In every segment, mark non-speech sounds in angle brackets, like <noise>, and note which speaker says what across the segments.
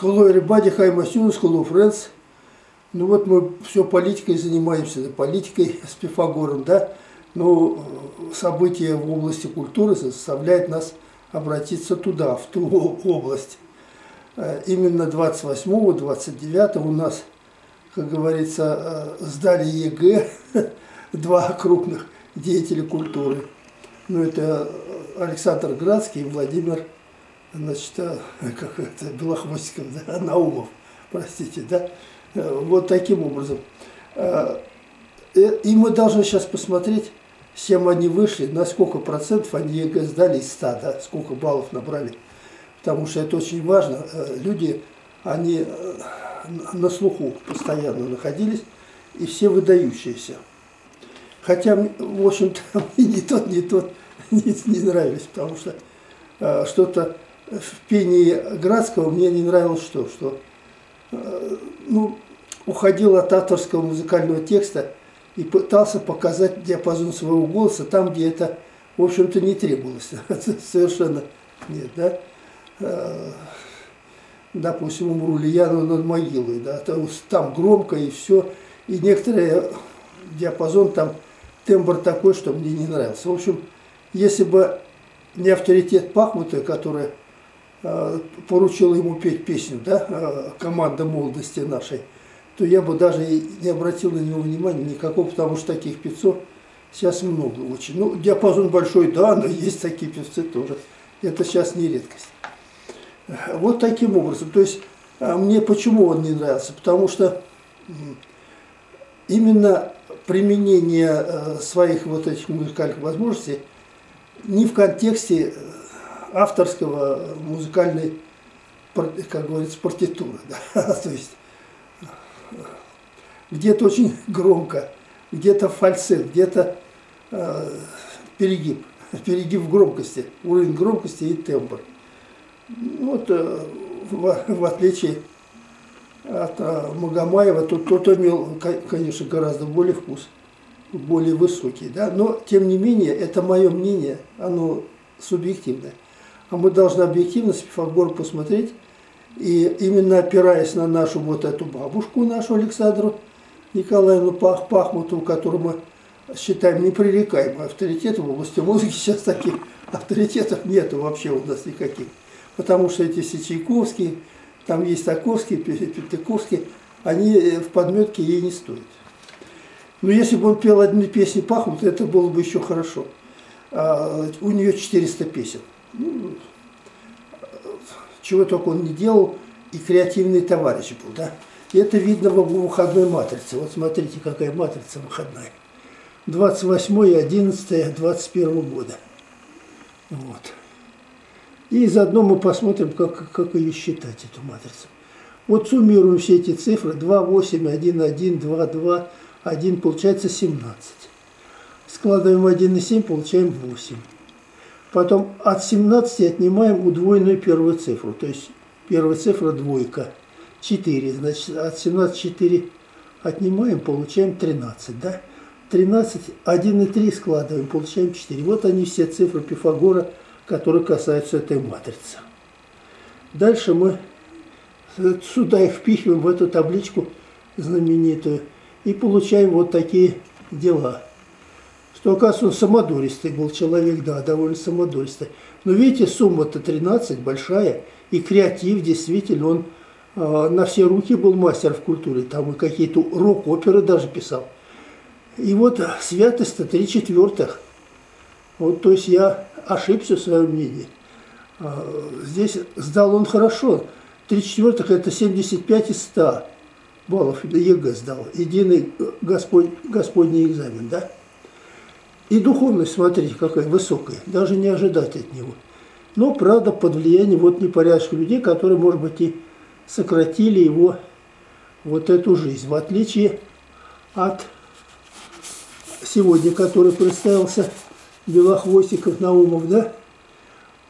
Speaker 1: hello everybody, hi my students, hello friends. Ну вот мы все политикой занимаемся, политикой с Пифагором, да. Но э, события в области культуры заставляют нас обратиться туда, в ту область. Э, именно 28-29 у нас, как говорится, э, сдали ЕГЭ <laughs> два крупных деятеля культуры. Ну, это Александр Градский и Владимир значит, как это, Белохвостиков, да, <laughs> Наумов, простите, да, вот таким образом. И мы должны сейчас посмотреть, с чем они вышли, на сколько процентов они ЕГЭ сдали из 100, да, сколько баллов набрали. Потому что это очень важно. Э, люди, они э, на слуху постоянно находились, и все выдающиеся. Хотя, в общем-то, <laughs> ни тот, ни тот <laughs> не, не нравились, потому что э, что-то в пении Градского мне не нравилось что, что э, ну, уходил от авторского музыкального текста и пытался показать диапазон своего голоса там, где это, в общем-то, не требовалось. <laughs> Совершенно нет, да? Э, допустим, умру ли я над могилой, да, там громко и все, и некоторые диапазон там, тембр такой, что мне не нравился. В общем, если бы не авторитет Пахмута, который э, поручил ему петь песню, да, э, команда молодости нашей, то я бы даже не обратил на него внимания никакого, потому что таких певцов сейчас много очень. Ну, диапазон большой, да, но <laughs> есть такие певцы тоже. Это сейчас не редкость. Вот таким образом. То есть, а мне почему он не нравился? Потому что именно применение э, своих вот этих музыкальных возможностей не в контексте э, авторского музыкальной, как говорится, партитуры. <laughs> Да? То есть где-то очень громко, где-то фальцет, где-то э, перегиб, <laughs> перегиб в громкости, уровень громкости и тембр. Вот э, в, в отличие от э, Магомаева, тот, тот имел, конечно, гораздо более вкус, более высокий, да, но тем не менее, это мое мнение, оно субъективное. А мы должны объективно с Пифагора посмотреть, и именно опираясь на нашу вот эту бабушку, нашу Александру, Николаевну Пах, Пахмутову, которую мы считаем непререкаемым авторитетом в области музыки. <laughs> Сейчас таких авторитетов нету вообще у нас никаких. Потому что эти все Чайковские, там есть Таковские, Петяковские, они э, в подметке ей не стоят. Но если бы он пел одни песни Пахмута, это было бы еще хорошо. А, у нее 400 песен. Ну, чего только он не делал, и креативный товарищ был, да. И это видно в выходной матрице. Вот смотрите, какая матрица выходная. 28 11 21 года. Вот. И заодно мы посмотрим, как, как ее считать, эту матрицу. Вот суммируем все эти цифры. 2, 8, 1, 1, 2, 2, 1, получается 17. Складываем 1 и 7, получаем 8. Потом от 17 отнимаем удвоенную первую цифру. То есть первая цифра двойка. 4. Значит, от 17 4 отнимаем, получаем 13, да? 13, 1 и 3 складываем, получаем 4. Вот они все цифры Пифагора, которые касаются этой матрицы. Дальше мы сюда их впихиваем в эту табличку знаменитую и получаем вот такие дела. Что, оказывается, он самодуристый был человек, да, довольно самодуристый. Но видите, сумма-то 13 большая, и креатив действительно, он а, на все руки был мастер в культуре, там и какие-то рок-оперы даже писал. И вот святость-то три четвертых. Вот, то есть я ошибся в своем мнении. А, здесь сдал он хорошо. Три четвертых это 75 из 100 баллов ЕГЭ сдал. Единый Господь, Господний экзамен, да? И духовность, смотрите, какая высокая. Даже не ожидать от него. Но, правда, под влиянием вот непорядочных людей, которые, может быть, и сократили его вот эту жизнь, в отличие от сегодня, который представился Белохвостиков Наумов, да,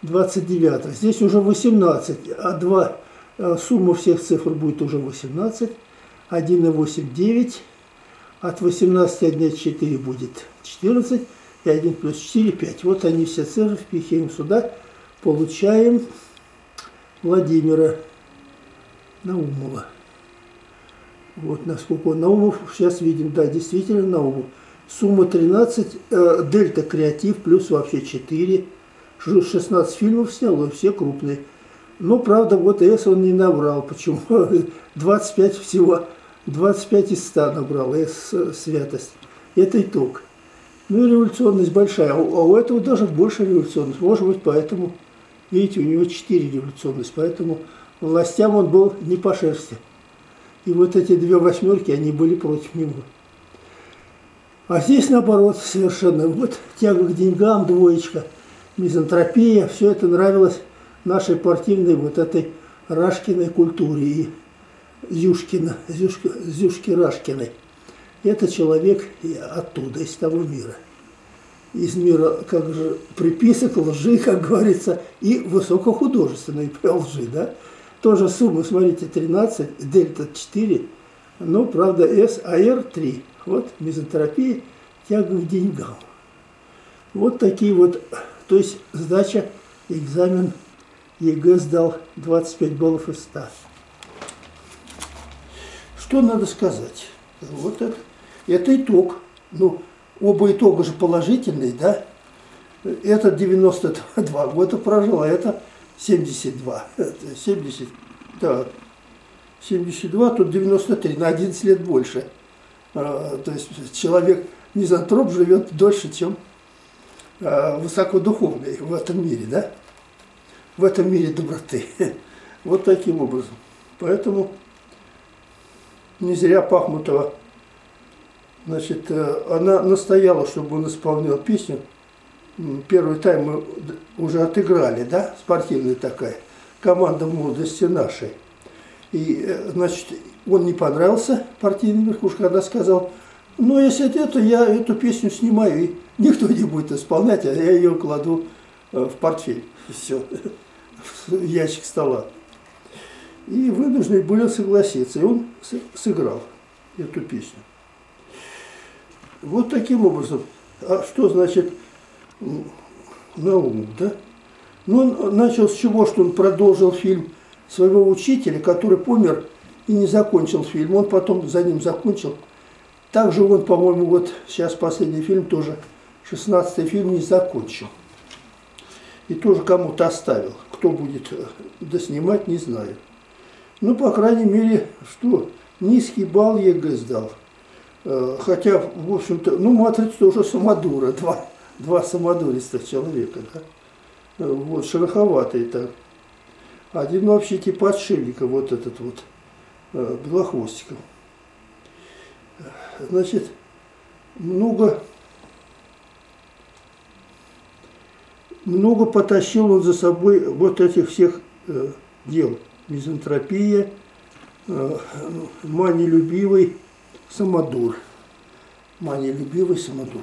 Speaker 1: 29. Здесь уже 18, а 2, э, сумма всех цифр будет уже 18, 1 и 8, 9, от 18 отнять 4 будет 14, и 1 плюс 4, 5. Вот они все цифры, впихиваем сюда, получаем Владимира Наумова. Вот насколько он Наумов, сейчас видим, да, действительно Наумов. Сумма 13, э, Дельта Креатив, плюс вообще 4. 16 фильмов снял, все крупные. Но, правда, вот С он не набрал. Почему? <laughs> 25 всего, 25 из 100 набрал С святость. Это итог. Ну и революционность большая. А у этого даже больше революционность. Может быть, поэтому, видите, у него 4 революционность. Поэтому властям он был не по шерсти. И вот эти две восьмерки, они были против него. А здесь наоборот совершенно. Вот тяга к деньгам, двоечка, мизантропия, все это нравилось нашей партийной вот этой Рашкиной культуре и Зюшкина, Зюшки, Зюшки Рашкиной. Это человек оттуда, из того мира. Из мира, как же, приписок, лжи, как говорится, и высокохудожественной <laughs> лжи, да. Тоже сумма, смотрите, 13, дельта 4, но, правда, С, АР 3. Вот мизантропия, тяга к деньгам. Вот такие вот, то есть сдача, экзамен ЕГЭ сдал 25 баллов из 100. Что надо сказать? Вот это, это итог. Ну, оба итога же положительные, да? Это 92 года прожил, а это 72. Это 70, да, 72, тут 93, на 11 лет больше. А, то есть человек, мизантроп, живет дольше, чем а, высокодуховный в этом мире, да? В этом мире доброты. <laughs> Вот таким образом. Поэтому не зря Пахмутова, значит, э, она настояла, чтобы он исполнял песню. Первый тайм мы уже отыграли, да, спортивная такая, команда молодости нашей. И, э, значит, он не понравился партийный верхушка, когда сказал, ну, если это, я эту песню снимаю, и никто не будет исполнять, а я ее кладу э, в портфель. Все, в <laughs> ящик стола. И вынуждены были согласиться. И он сыграл эту песню. Вот таким образом. А что значит Наумов, да? Ну, он начал с чего, что он продолжил фильм своего учителя, который помер и не закончил фильм. Он потом за ним закончил. Также он, по-моему, вот сейчас последний фильм тоже, 16-й фильм не закончил. И тоже кому-то оставил. Кто будет э, доснимать, не знаю. Ну, по крайней мере, что, низкий балл ЕГЭ сдал. Э, хотя, в общем-то, ну, матрица тоже самодура, <laughs> два, два самодуристых человека, да. Э, вот, шероховатый так. Один вообще типа отшельника, вот этот вот, э, Белохвостиков. Значит, много, много потащил он за собой вот этих всех дел. Мизантропия, э, манилюбивый самодур. Манилюбивый самодур.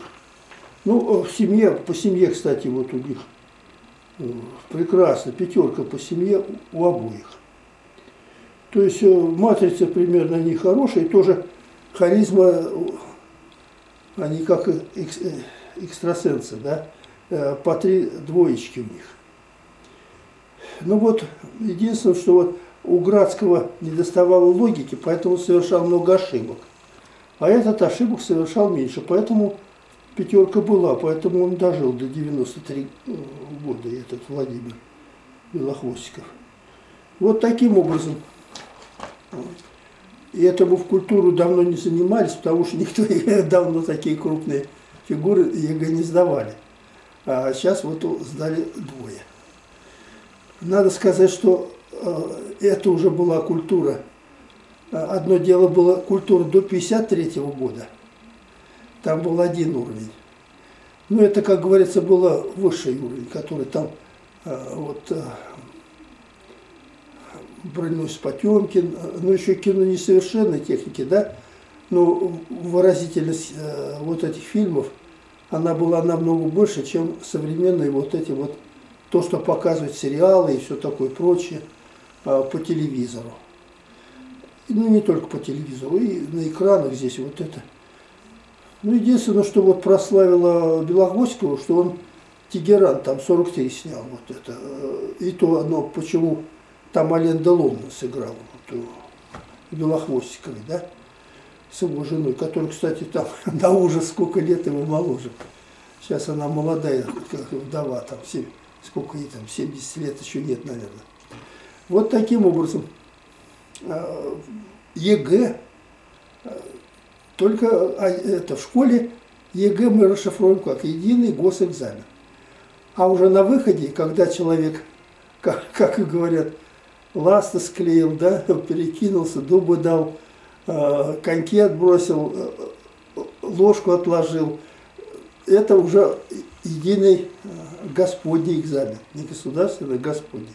Speaker 1: Ну, в семье, по семье, кстати, вот у них – прекрасно, пятерка по семье у обоих. То есть э, матрица примерно не хорошая, и тоже харизма, они как экс, э, экстрасенсы, да, э, по три двоечки у них. Ну вот, единственное, что вот у Градского не доставало логики, поэтому совершал много ошибок. А этот ошибок совершал меньше, поэтому пятерка была, поэтому он дожил до 93 э, года, этот Владимир Белохвостиков. Вот таким образом. И этому в культуру давно не занимались, потому что никто <laughs> давно такие крупные фигуры ЕГЭ не сдавали. А сейчас вот сдали двое. Надо сказать, что э, это уже была культура. Одно дело было культура до 1953 года – там был один уровень. Ну, это, как говорится, был высший уровень, который там э, вот э, Броненосец Потемкин, ну, еще кино несовершенной техники, да, но выразительность э, вот этих фильмов, она была намного больше, чем современные вот эти вот, то, что показывают сериалы и все такое прочее э, по телевизору. Ну, не только по телевизору, и на экранах здесь вот это – ну, единственное, что вот прославило Белогоського, что он Тегеран там 43 снял вот это. И то оно почему там Ален Делон сыграл, вот, Белохвостиковой, да, с его женой, которая, кстати, там <laughs> на ужас сколько лет его моложе. Сейчас она молодая, вдова, там, 7, сколько ей там, 70 лет еще нет, наверное. Вот таким образом ЕГЭ, а, только а, это в школе ЕГЭ мы расшифруем как единый госэкзамен. А уже на выходе, когда человек, как, как говорят, ласты склеил, да, <laughs> перекинулся, дубы дал, коньки отбросил, ложку отложил, это уже единый Господний экзамен, не государственный, а Господний.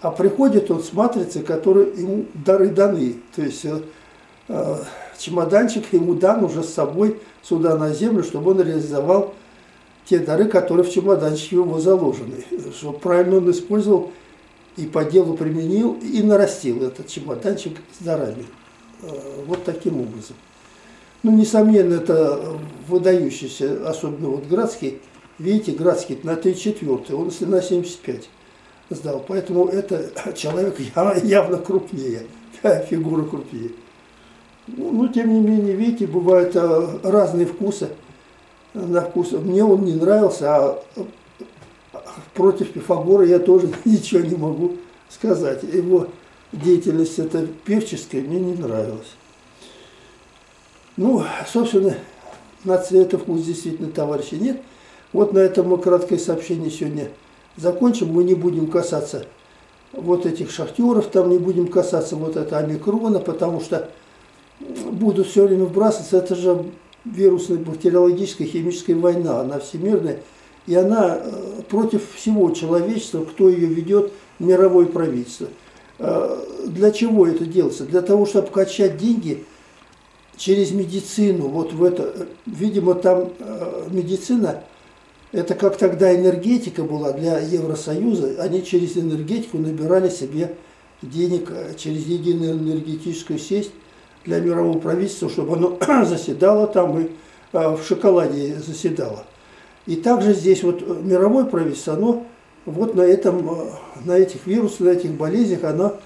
Speaker 1: А приходит он с матрицей, которой ему дары даны. То есть э, э, чемоданчик ему дан уже с собой сюда на землю, чтобы он реализовал те дары, которые в чемоданчике его заложены. Чтобы правильно он использовал и по делу применил, и нарастил этот чемоданчик с дарами. Э, вот таким образом. Ну, несомненно, это выдающийся, особенно вот Градский. Видите, Градский на 3 четвертый, он на 75 сдал. Поэтому это <coughs> человек явно крупнее, <laughs> фигура крупнее. Ну, но тем не менее, видите, бывают э, разные вкусы. На вкус. Мне он не нравился, а против Пифагора я тоже <laughs> ничего не могу сказать. Его деятельность это певческая мне не нравилась. Ну, собственно, на цвета вкус действительно товарища нет. Вот на этом мы краткое сообщение сегодня закончим. Мы не будем касаться вот этих шахтеров, там не будем касаться вот этого омикрона, потому что будут все время вбрасываться. Это же вирусная, бактериологическая, химическая война, она всемирная. И она э, против всего человечества, кто ее ведет, мировое правительство. Э, для чего это делается? Для того, чтобы качать деньги – через медицину, вот в это, видимо, там э, медицина, это как тогда энергетика была для Евросоюза, они через энергетику набирали себе денег э, через единую энергетическую сеть для мирового правительства, чтобы оно <clears throat> заседало там и э, в шоколаде заседало. И также здесь вот мировое правительство, оно вот на, этом, на этих вирусах, на этих болезнях, оно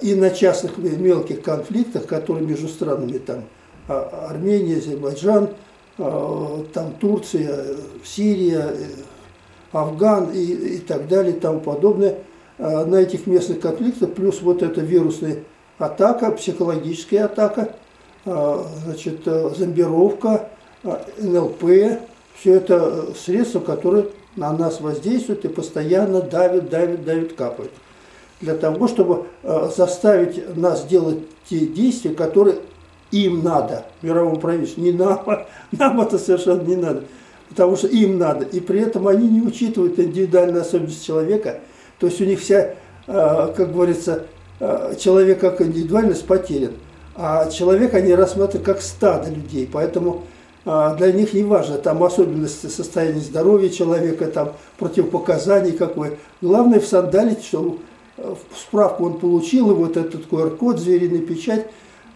Speaker 1: и на частных мелких конфликтах, которые между странами, там а, Армения, Азербайджан, э, там Турция, Сирия, э, Афган и, и так далее и тому подобное, на этих местных конфликтах, плюс вот эта вирусная атака, психологическая атака, значит, зомбировка, НЛП, все это средства, которые на нас воздействуют и постоянно давят, давят, давят, капают для того, чтобы э, заставить нас делать те действия, которые им надо, мировому правительству. Не нам, <laughs> нам это совершенно не надо, потому что им надо. И при этом они не учитывают индивидуальные особенности человека. То есть у них вся, э, как говорится, э, человек как индивидуальность потерян. А человек они рассматривают как стадо людей. Поэтому для них не важно там особенности состояния здоровья человека, там противопоказаний какое. Главное всандалить, что справку он получил, и вот этот QR-код, звериный печать,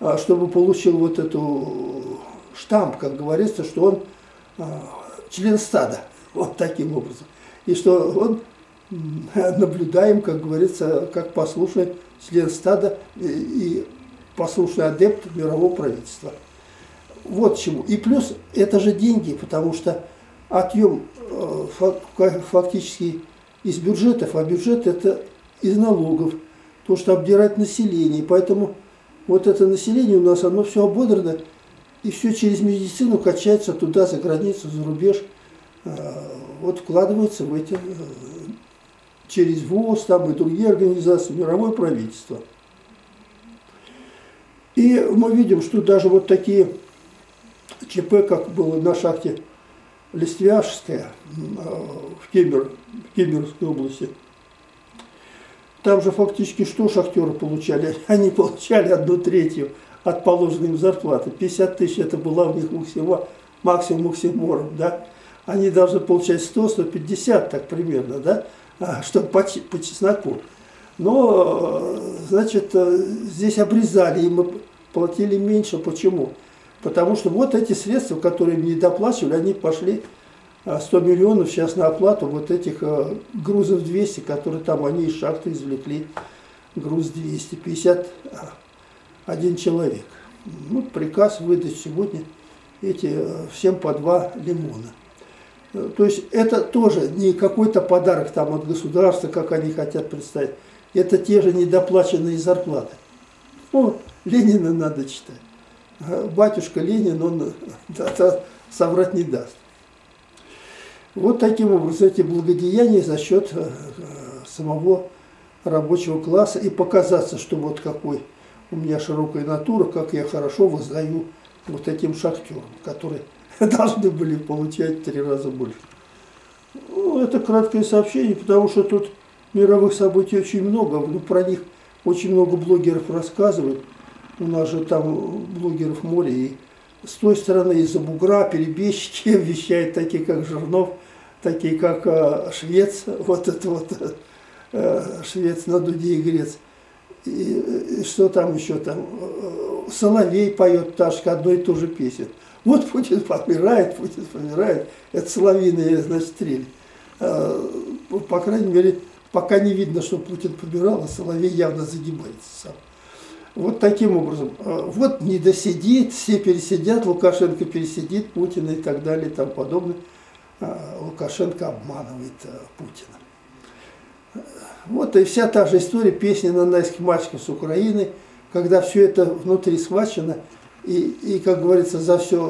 Speaker 1: а, чтобы получил вот эту штамп, как говорится, что он член стада, вот таким образом. И что он <laughs> наблюдаем, как говорится, как послушный член стада и послушный адепт мирового правительства. Вот чему. И плюс это же деньги, потому что отъем э, фактически из бюджетов, а бюджет это из налогов, то, что обдирать население. Поэтому вот это население у нас, оно все ободрано, и все через медицину качается туда, за границу, за рубеж. А, вот вкладывается в эти, э, через ВОЗ, там и другие организации, мировое правительство. И мы видим, что даже вот такие ЧП, как было на шахте Листвяжская в, Кемер, в Кемеровской области, там же фактически что шахтеры получали? <laughs> Они получали одну третью от положенной им зарплаты. 50 тысяч это была у них максимум, максимум максимором, да? Они должны получать 100-150, так примерно, да? А, чтобы по, по чесноку. Но, значит, здесь обрезали, им платили меньше. Почему? Потому что вот эти средства, которые не доплачивали, они пошли 100 миллионов сейчас на оплату вот этих э, грузов 200, которые там они из шахты извлекли. Груз 251 человек. Ну, приказ выдать сегодня эти э, всем по два лимона. Э, то есть это тоже не какой-то подарок там от государства, как они хотят представить. Это те же недоплаченные зарплаты. О, Ленина надо читать. Батюшка Ленин, он <laughs> соврать не даст. Вот таким образом эти благодеяния за счет э, самого рабочего класса и показаться, что вот какой у меня широкая натура, как я хорошо воздаю вот этим шахтерам, которые <laughs> должны были получать три раза больше. Ну, это краткое сообщение, потому что тут мировых событий очень много, ну, про них очень много блогеров рассказывают. У нас же там блогеров море, и с той стороны из-за бугра перебежчики <laughs> вещают такие, как Жирнов, такие, как э, Швец, <laughs> вот это вот э, Швец на дуде Грец. И, и что там еще там? Э, Соловей поет пташка одной и ту же песню. Вот Путин помирает, Путин помирает. Это соловьиная, значит, стрель. Э, по крайней мере, пока не видно, что Путин помирал, а Соловей явно загибается сам. Вот таким образом. А, вот не досидит, все пересидят, Лукашенко пересидит, Путин и так далее и тому подобное. А, Лукашенко обманывает а, Путина. Вот и вся та же история песни нанайских мальчиков с Украины, когда все это внутри схвачено, и, и как говорится, за все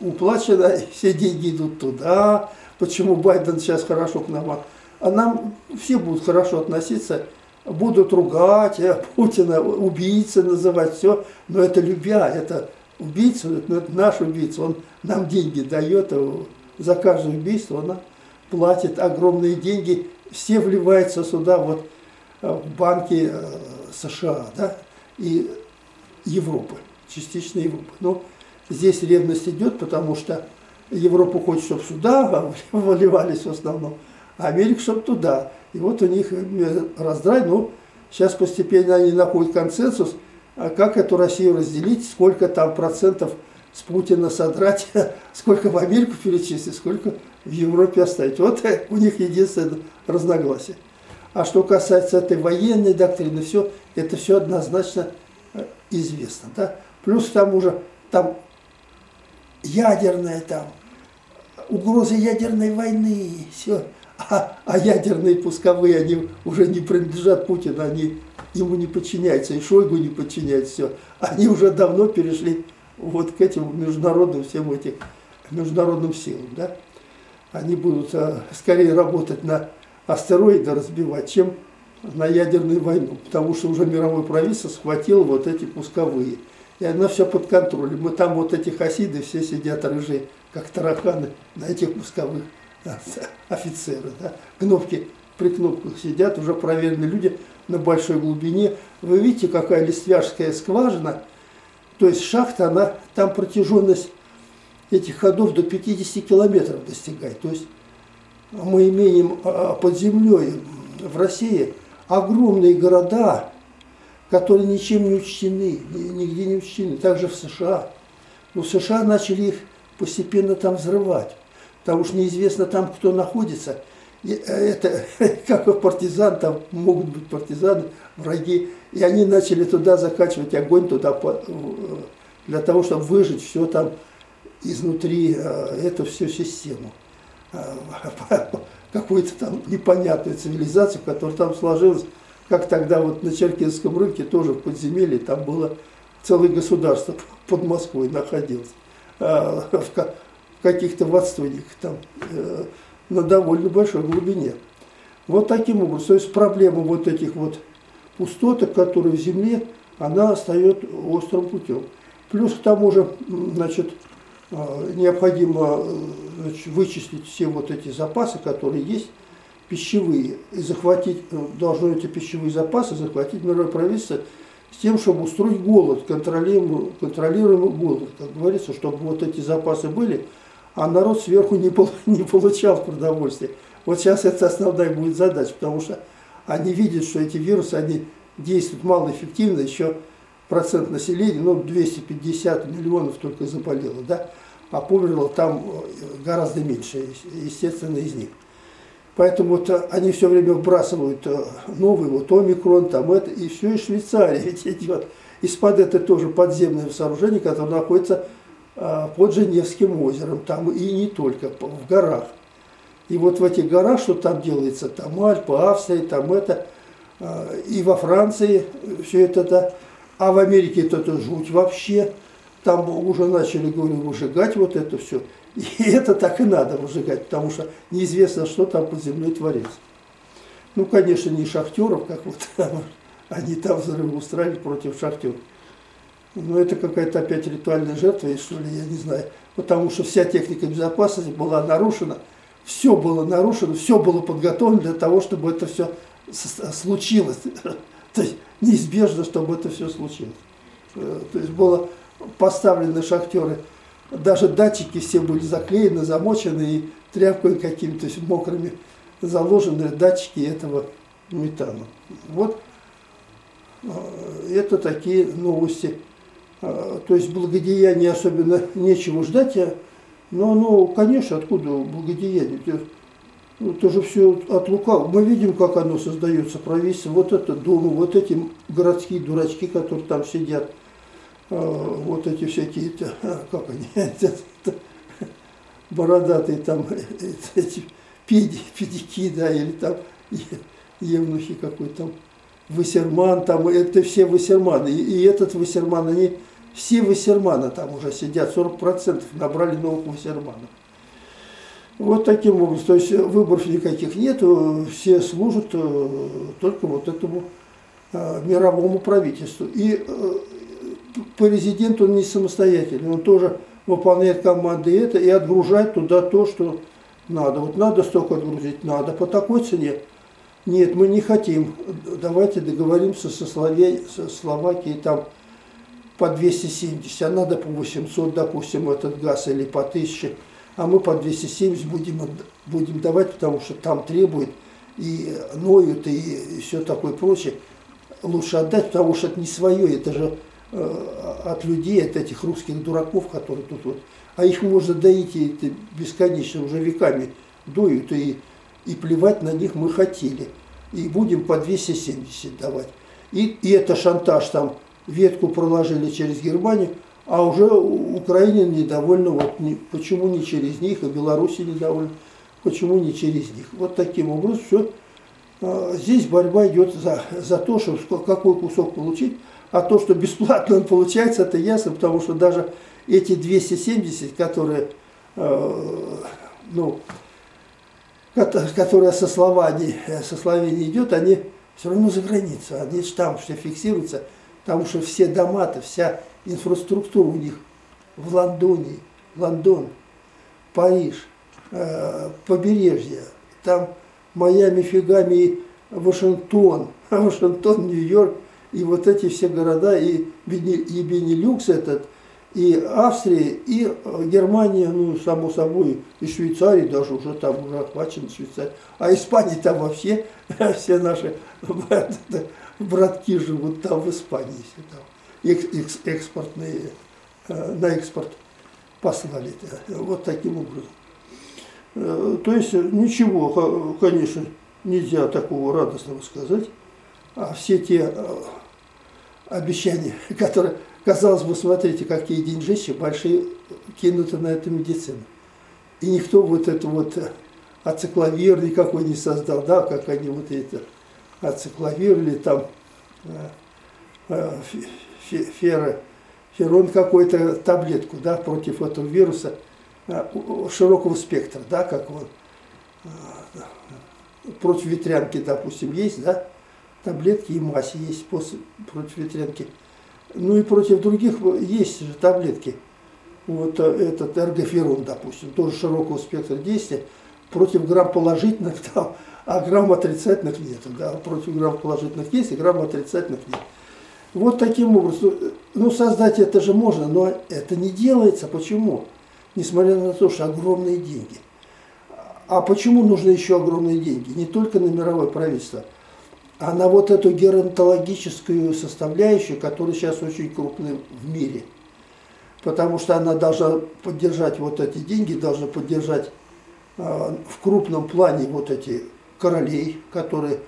Speaker 1: уплачено, и все деньги идут туда. Почему Байден сейчас хорошо к нам? А нам все будут хорошо относиться будут ругать э, Путина, убийца называть, все, но это любя, это убийца, это наш убийца, он нам деньги дает, э, за каждое убийство он платит огромные деньги, все вливаются сюда, вот э, в банки США, да, и Европы, частично Европы. Но здесь ревность идет, потому что Европа хочет, чтобы сюда <laughs> выливались в основном, а Америка, чтобы туда. И вот у них э, раздрай, ну, сейчас постепенно они находят консенсус, а как эту Россию разделить, сколько там процентов с Путина содрать, <laughs> сколько в Америку перечислить, сколько в Европе оставить. Вот <laughs> у них единственное разногласие. А что касается этой военной доктрины, все, это все однозначно э, известно. Да? Плюс там уже там ядерная там, угроза ядерной войны, все. А, а ядерные пусковые, они уже не принадлежат Путину, они ему не подчиняются, и Шойгу не подчиняются, все. Они уже давно перешли вот к этим международным всем этим международным силам, да. Они будут а, скорее работать на астероиды разбивать, чем на ядерную войну, потому что уже мировое правительство схватило вот эти пусковые. И оно все под контролем. Мы там вот эти хасиды все сидят рыжие, как тараканы на этих пусковых <laughs> офицеры, да, кнопки при кнопках сидят, уже проверенные люди на большой глубине. Вы видите, какая листвяжская скважина, то есть шахта, она, там протяженность этих ходов до 50 километров достигает. То есть мы имеем а, а, под землей в России огромные города, которые ничем не учтены, нигде не учтены. Также в США. Но США начали их постепенно там взрывать потому что неизвестно там, кто находится. И э, это <laughs> как партизан, там могут быть партизаны, враги. И они начали туда закачивать огонь, туда для того, чтобы выжить все там изнутри, э, эту всю систему. <laughs> Какую-то там непонятную цивилизацию, которая там сложилась, как тогда вот на Черкесском рынке тоже в подземелье, там было целое государство <laughs> под Москвой находилось. Каких-то в отстойниках там э, на довольно большой глубине. Вот таким образом, то есть проблема вот этих вот пустоток, которые в земле, она встает острым путем. Плюс к тому же, значит, э, необходимо значит, вычислить все вот эти запасы, которые есть, пищевые, и захватить, э, должно эти пищевые запасы захватить мировое правительство с тем, чтобы устроить голод, контролируемый, контролируемый голод, как говорится, чтобы вот эти запасы были, а народ сверху не, <laughs> не получал продовольствия. Вот сейчас это основная будет задача, потому что они видят, что эти вирусы, они действуют малоэффективно, еще процент населения, ну 250 миллионов только заболело, да. а померло там гораздо меньше, естественно, из них. Поэтому вот они все время вбрасывают новый вот омикрон, там это, и все из Швейцарии <laughs> ведь идет. Из-под это тоже подземное сооружение, которое находится под Женевским озером, там и не только, в горах. И вот в этих горах, что там делается, там Альпы, Австрия, там это, и во Франции все это, да, а в Америке это, это жуть вообще. Там уже начали, говорю, выжигать вот это все. И <laughs> это так и надо выжигать, потому что неизвестно, что там под землей творится. Ну, конечно, не шахтеров, как вот <laughs> они там взрывы устраивали против шахтеров. Но это какая-то опять ритуальная жертва, что ли, я не знаю. Потому что вся техника безопасности была нарушена, все было нарушено, все было подготовлено для того, чтобы это все случилось. <laughs> То есть неизбежно, чтобы это все случилось. Э, то есть было поставлены шахтеры, даже датчики все были заклеены, замочены и тряпкой какими-то мокрыми заложены датчики этого метана. Вот э, это такие новости. Э, то есть благодеяния особенно нечего ждать, но, ну, конечно, откуда благодеяние? Ну, это же все от лукавого. Мы видим, как оно создается, правительство. Вот это дома, вот эти городские дурачки, которые там сидят. А, вот эти всякие, а, как они, <laughs> бородатые там, эти педи, педики, да, или там евнухи какой там, Вассерман, там, это все Вассерманы. И этот Вассерман, они все Вассермана там уже сидят, 40% набрали новых Вассерманов. Вот таким образом, то есть выборов никаких нет, все служат э, только вот этому э, мировому правительству. И э, президент, он не самостоятельный, он тоже выполняет команды это и отгружает туда то, что надо. Вот надо столько отгрузить, надо. По такой цене нет, мы не хотим. Давайте договоримся со, Слове, со Словакией там по 270, а надо по 800, допустим, этот газ или по 1000 а мы по 270 будем, будем давать, потому что там требуют и ноют, и все такое прочее. Лучше отдать, потому что это не свое, это же э, от людей, от этих русских дураков, которые тут вот. А их можно доить и это бесконечно, уже веками дуют, и, и плевать на них мы хотели. И будем по 270 давать. И, и это шантаж, там ветку проложили через Германию, а уже Украине недовольна, вот не, почему не через них, и Беларуси недовольна, почему не через них. Вот таким образом все. А, здесь борьба идет за, за то, чтобы какой кусок получить, а то, что бесплатно он получается, это ясно, потому что даже эти 270, которые, э, ну, которые со Словении, со Словении идет, они все равно за границу, они же там все фиксируются, потому что все дома-то, вся инфраструктура у них в Лондоне, Лондон, Париж, э, побережье, там Майами, Фигами, Вашингтон, <laughs> Вашингтон, Нью-Йорк, и вот эти все города, и, и Бенилюкс этот, и Австрия, и э, Германия, ну, само собой, и Швейцария даже уже там уже охвачена Швейцария. А Испания там вообще, <laughs> все наши <laughs> братки живут там в Испании. Там экспортные, э, на экспорт послали. Вот таким образом. Э, то есть ничего, конечно, нельзя такого радостного сказать. А все те э, обещания, <laughs> которые, казалось бы, смотрите, какие деньжищи большие кинуты на эту медицину. И никто вот это вот ацикловир никакой не создал, да, как они вот это ацикловировали там фера, ферон какой-то таблетку, да, против этого вируса а, широкого спектра, да, как он против ветрянки, допустим, есть, да, таблетки и мазь есть после, против ветрянки. Ну и против других есть же таблетки. Вот этот эргоферон, допустим, тоже широкого спектра действия. Против грамм положительных, <laughs> там, а грамм отрицательных нет. Да, против грамм положительных есть, и грамм отрицательных нет. Вот таким образом, ну создать это же можно, но это не делается. Почему? Несмотря на то, что огромные деньги. А почему нужны еще огромные деньги? Не только на мировое правительство, а на вот эту геронтологическую составляющую, которая сейчас очень крупная в мире. потому что она должна поддержать вот эти деньги, должна поддержать э, в крупном плане вот эти королей, которые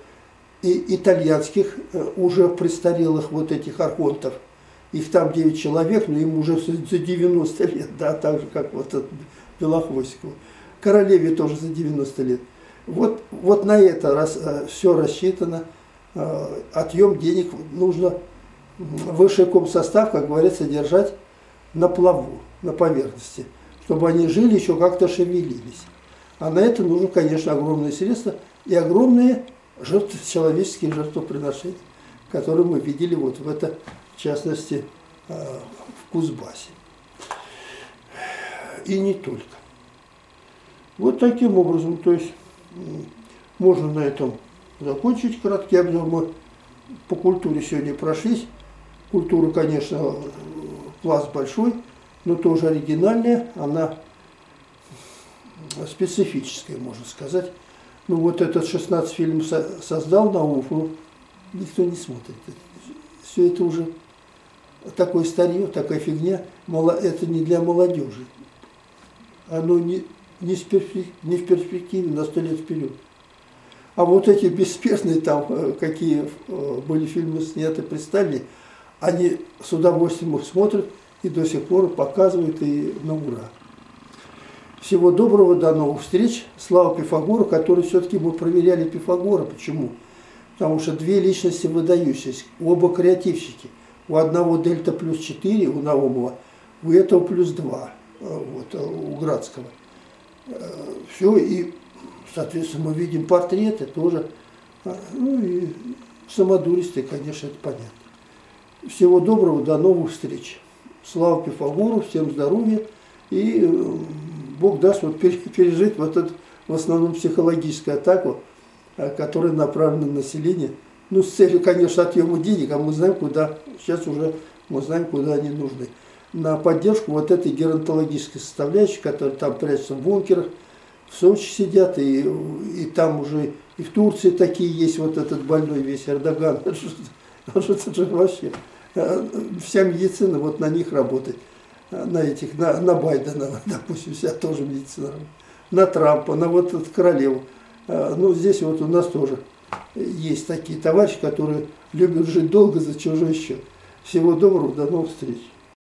Speaker 1: и итальянских э, уже престарелых вот этих архонтов. Их там 9 человек, но им уже за 90 лет, да, так же, как вот от Белохвостикова. Королеве тоже за 90 лет. Вот, вот на это раз, э, все рассчитано. Э, отъем денег нужно высший комсостав, как говорится, держать на плаву, на поверхности, чтобы они жили, еще как-то шевелились. А на это нужно, конечно, огромные средства и огромные жертв, человеческие жертвоприношения, которые мы видели вот в это, в частности, э, в Кузбассе. И не только. Вот таким образом, то есть можно на этом закончить краткий обзор. Мы по культуре сегодня прошлись. Культура, конечно, пласт большой, но тоже оригинальная. Она специфическая, можно сказать. Ну вот этот 16 фильм создал Науф, ну никто не смотрит. Все это уже такое старье, такая фигня. Это не для молодежи. Оно не, не, в перспективе на сто лет вперед. А вот эти бессмертные там, э, какие э, были фильмы сняты, представили, они с удовольствием их смотрят и до сих пор показывают и на ура. Всего доброго, до новых встреч. Слава Пифагору, который все-таки мы проверяли Пифагора. Почему? Потому что две личности выдающиеся, оба креативщики. У одного дельта плюс 4, у Наумова, у этого плюс 2, э, вот, у Градского. Все, и Соответственно, мы видим портреты тоже. Ну и самодуристы, конечно, это понятно. Всего доброго, до новых встреч. Слава Пифагору, всем здоровья. И э, Бог даст вот пережить вот эту, в основном, психологическую атаку, а, которая направлена на население. Ну, с целью, конечно, отъема денег, а мы знаем, куда, сейчас уже мы знаем, куда они нужны. На поддержку вот этой геронтологической составляющей, которая там прячется в бункерах, в Сочи сидят, и, и там уже, и в Турции такие есть, вот этот больной весь Эрдоган. <laughs> Это же вообще, э, вся медицина вот на них работает, на этих, на, на Байдена, <laughs> допустим, вся тоже медицина на Трампа, на вот эту королеву. Э, ну, здесь вот у нас тоже есть такие товарищи, которые любят жить долго за чужой счет. Всего доброго, до новых встреч.